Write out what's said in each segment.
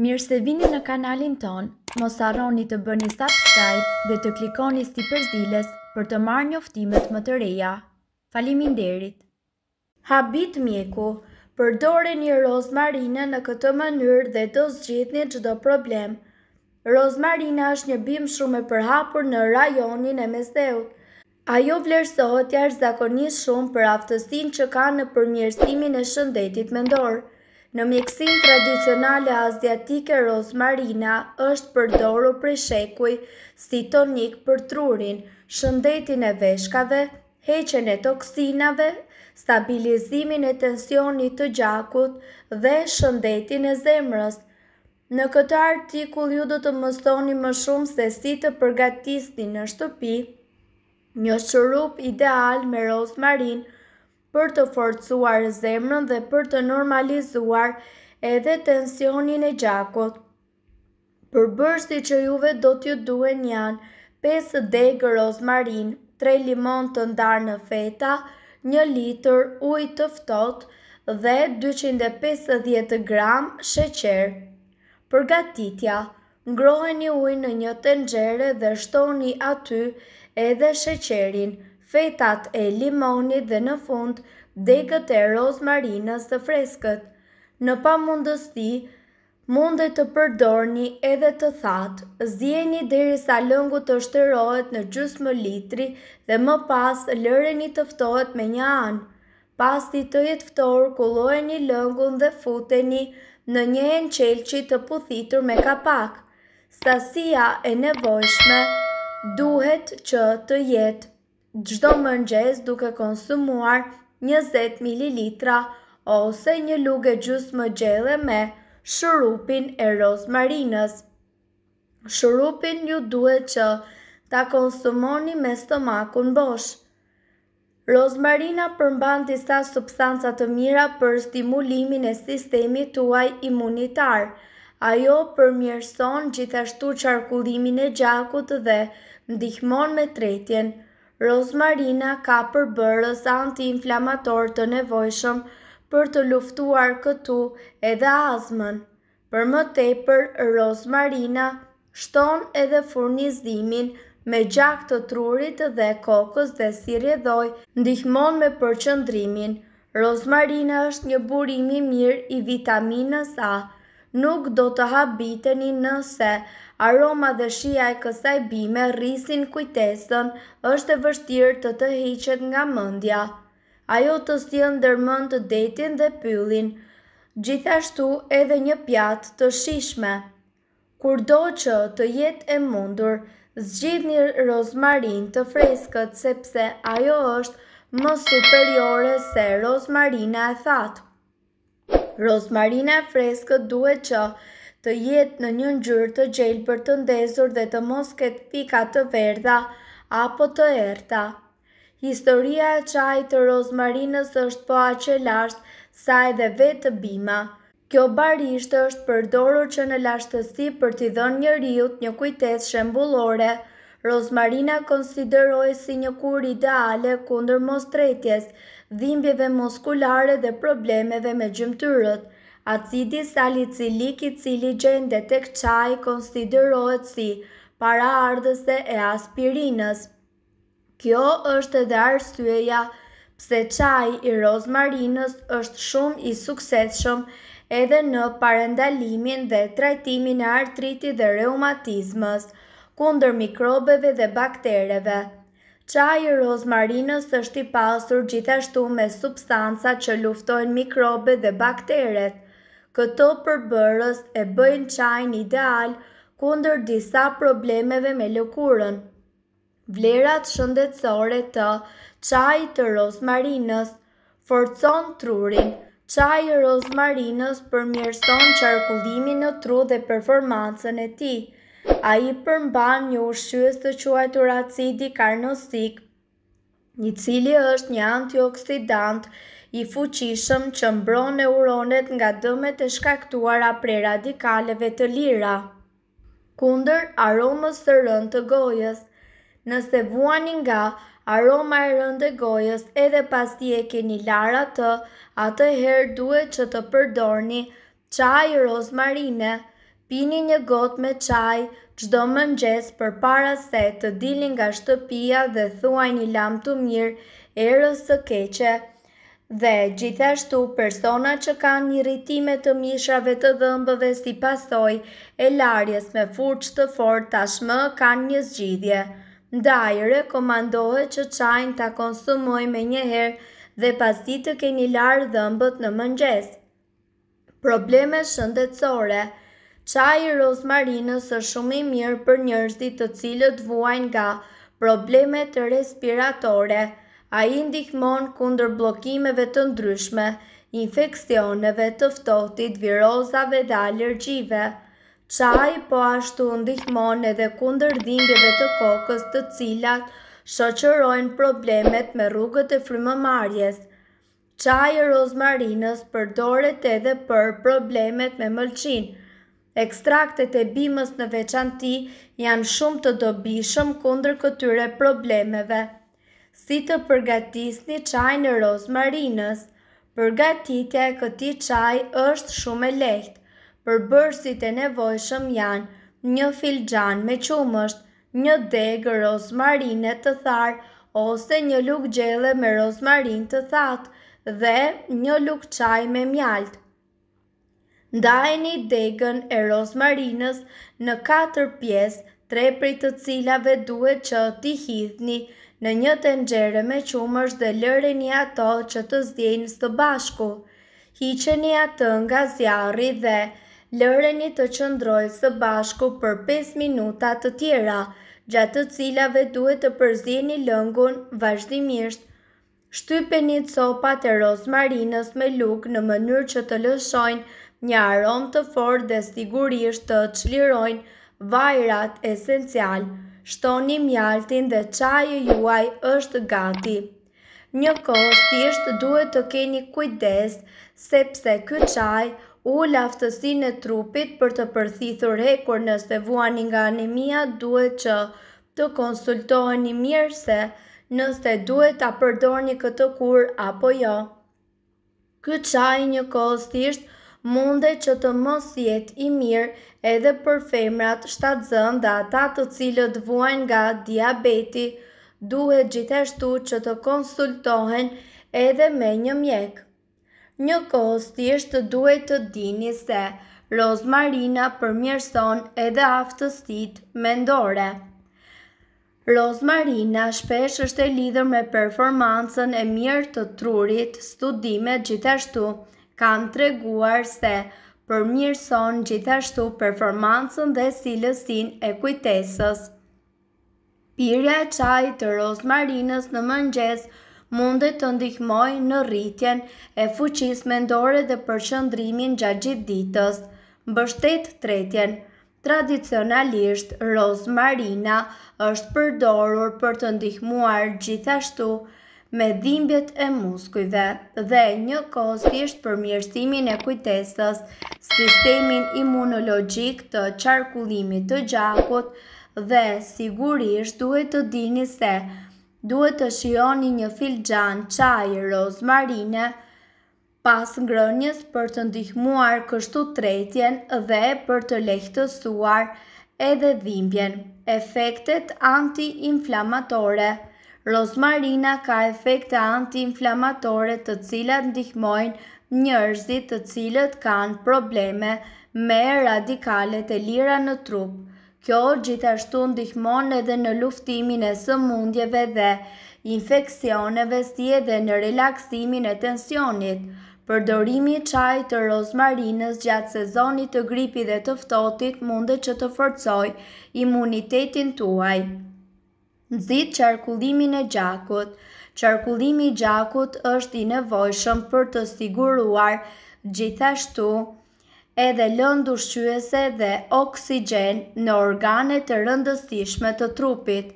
Mirë se vini në kanalin tonë, mos harroni të bëni subscribe dhe të klikoni sipër ziles për të marrë njoftimet më të reja. Faleminderit! Habit mjeku, përdoreni rozmarinën në këtë mënyrë dhe do zgjidhni çdo problem. Rozmarina është një bimë shumë e përhapur në rajonin e Mesdheut. Ajo vlerësohet jashtëzakonisht shumë për aftësinë që ka në përmirësimin e shëndetit mendor. Në mjekësinë tradicionale aziatike rozmarina është përdorur prej shekujsh si tonik për trurin, shëndetin e veshkave, heqjen e toksinave, stabilizimin e tensionit të gjakut dhe shëndetin e zemrës. Në këtë artikull ju do të mësoni më shumë se si të përgatisni në shtëpi një shurup ideal me rozmarinë për të forcuar zemrën dhe për të normalizuar edhe tensionin e gjakut. Përbërësit që juve do t'ju duhen janë 5 degë rozmarinë, 3 limonë të ndarë në feta, 1 litër ujë të ftohtë dhe dyqind e pesëdhjetë gram sheqer. Përgatitja, Ngroheni ujin në një tenxhere dhe shtoni aty edhe sheqerin, fetat e limonit dhe në fund degët e rozmarinës të freskët. Në pamundësi, Mundet të përdorni edhe të thatë. Zieni derisa lëngu të shterohet në gjysmë litri dhe më pas lëreni të ftohet me një anë. Pasi të jetë ftohur, kullojeni lëngun dhe futeni në një enë qelqi të puthitur me kapak. Sasia e nevojshme duhet që të jetë Çdo mëngjes duke konsumuar njëzet mililitra ose një lugë e gjysmë gjelle me shurupin e rozmarinës. Shurupin ju duhet që ta konsumoni me stomakun bosh. Rozmarina përmban disa substanca të mira për stimulimin e sistemit tuaj imunitar. Ajo përmirëson gjithashtu qarkullimin e gjakut dhe ndihmon me tretjen. Rozmarina ka përbërës antiinflamatorë të nevojshëm për të luftuar këtu edhe astmën. Për më tepër, rozmarina Shton edhe furnizimin me gjak të trurit dhe kokës dhe si rrjedhojë ndihmon me përqëndrimin. Rozmarina është një burim i mirë i vitaminës A. Nuk do të habiteni nëse aroma dhe shija e kësaj bime rrisin kujtesën, është e vështirë të të hiqet nga mendja. Ajo të sjell ndërmend detin dhe pyllin. Gjithashtu edhe një pjatë të shijshme. Kurdo që të jetë e mundur, zgjidhni rozmarinë të freskët sepse ajo është më superiore se rozmarina e thatë. Rozmarina e freskët duhet që të jetë në një ngjyrë të gjelbër të ndezur dhe të mos ketë pika të verdha apo të errëta. Historia e çajit të rozmarinës është po aq e lashtë sa edhe vetë bima. Kjo barishtë është përdorur që në lashtësi për t'i dhënë njeriut një kujtesë shembullore. Rozmarina konsiderohej si një kurë ideale kundër mostretjes, dhimbjeve muskulare dhe problemeve me gjymtyrët. Acidi salicilik i cili gjendet tek çaji konsiderohet si paraardhëse e aspirinës. Kjo është edhe arsyeja pse çaji i rozmarinës është shumë i suksesshëm edhe në parandalimin dhe trajtimin e artritit dhe reumatizmës, kundër mikrobeve dhe baktereve. Çaji i rozmarinës është i pasur gjithashtu me substanca që luftojnë mikrobet dhe bakteret. Këto përbërës e bëjnë çajin ideal kundër disa problemeve me lëkurën. Vlerat shëndetësore të çajit të rozmarinës, Forcon trurin, Çaji i rozmarinës përmirëson qarkullimin në tru dhe performancën e tij. Ai përmban një ushqyes të quajtur acidi karnosik, i cili është një antioksidant i fuqishëm që mbron neuronet nga dëmet e shkaktuara prej radikaleve të lira. kundër aromës së rëndë të gojës. Nëse vuani nga aroma e rëndë e gojës edhe pasi e keni larë atë, atëherë duhet që të përdorni çaj rozmarine. Pini një gotë me çaj çdo mëngjes përpara se të dilni nga shtëpia dhe thuajini lamtumirë erës së keqe. dhe gjithashtu persona që kanë irritime të mishrave të dhëmbëve si pasojë e larjes me furçë të fortë tashmë kanë një zgjidhje. Ndaj, rekomandohet që çajin ta konsumojë menjëherë dhe pasi të keni larë dhëmbët në mëngjes. Probleme shëndetësore, Çaji i rozmarinës është shumë i mirë për njerëzit të cilët vuajnë nga problemet respiratore. Ai ndihmon kundër bllokimeve të ndryshme, infeksioneve, të ftohtit, virozave dhe alergjive. Çaji po ashtu ndihmon edhe kundër dhimbjeve të kokës të cilat shoqërojnë problemet me rrugët e frymëmarrjes. Çaji i rozmarinës përdoret edhe për problemet me mëlçinë. Ekstraktet e bimës në veçanti janë shumë të dobishëm kundër këtyre problemeve. Si të përgatisni çajin e rozmarinës? Përgatitja e këtij çaji është shumë e lehtë. Përbërësit e nevojshëm janë një filxhan me qumësht, një degë rozmarine të tharë ose një lugë gjelle me rozmarinë të thatë dhe një lugë çaji me mjaltë. Ndajeni degën e rozmarinës në katër pjesë, tre prej të cilave duhet që t'i hidhni në një tenxhere me qumësht dhe lëreni ato që të ziejnë së bashku. Hiqeni atë nga zjarri dhe lëreni të qëndrojë së bashku për pesë minuta të tjera, gjatë të cilave duhet të përzieni lëngun vazhdimisht. Shtypeni copat e rozmarinës me lugë në mënyrë që të lëshojnë një aromë të fortë dhe sigurisht të çlirojnë vajrat esencialë. Shtoni mjaltin dhe çaji juaj është gati. Njëkohësisht duhet të keni kujdes sepse ky çaj ul aftësinë e trupit për të përthithur hekur nëse vuani nga anemia duhet që të konsultoheni mirë se nëse duhet ta përdorni këtë kurë apo jo. Ky çaj njëkohësisht mundet që të mos jetë i mirë edhe për femrat shtatzënë dhe ata të cilët vuajnë nga diabeti duhet gjithashtu që të konsultohen edhe me një mjek. Njëkohësisht duhet të dini se rozmarina përmirëson edhe aftësitë mendore. Rozmarina shpesh është e lidhur me performancën e mirë të trurit, studimet gjithashtu kanë treguar se përmirëson gjithashtu performancën dhe cilësinë e kujtesës. Pirja e çajit të rozmarinës në mëngjes mundet të ndihmojë në rritjen e fuqisë mendore dhe përqendrimin gjatë gjithë ditës. Mbështet tretjen. Tradicionalisht, rozmarina është përdorur për të ndihmuar gjithashtu me dhimbjet e muskujve dhe njëkohësisht përmirësimin e kujtesës, sistemin imunologjik të qarkullimit të gjakut dhe sigurisht duhet të dini se duhet të shijoni një filxhan çaji rozmarine pas ngrënies për të ndihmuar kështu tretjen dhe për të lehtësuar edhe dhimbjen. Efektet antiinflamatore Rozmarina ka efekte antiinflamatore të cilat ndihmojnë njerëzit të cilët kanë probleme me radikalet e lira në trup. Kjo gjithashtu ndihmon edhe në luftimin e sëmundjeve dhe infeksioneve si edhe në relaksimin e tensionit. Përdorimi i çajit të rozmarinës gjatë sezonit të gripit dhe të ftohtit mundet që të forcojë imunitetin tuaj. Nxit qarkullimin e gjakut. Qarkullimi i gjakut është i nevojshëm për të siguruar gjithashtu edhe lëndë ushqyese dhe oksigjen në organe të rëndësishme të trupit.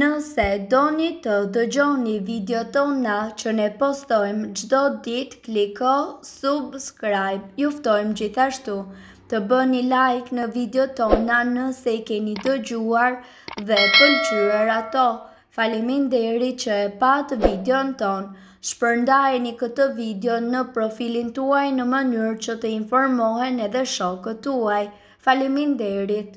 Nëse doni të dëgjoni videot tona që ne postojmë çdo ditë kliko subscribe. Ju ftojmë gjithashtu të bëni like në videot tona nëse i keni dëgjuar dhe pëlqyer ato. Faleminderit që e patë videon tonë. Shpërndajeni këtë video në profilin tuaj në mënyrë që të informohen edhe shokët tuaj. Faleminderit!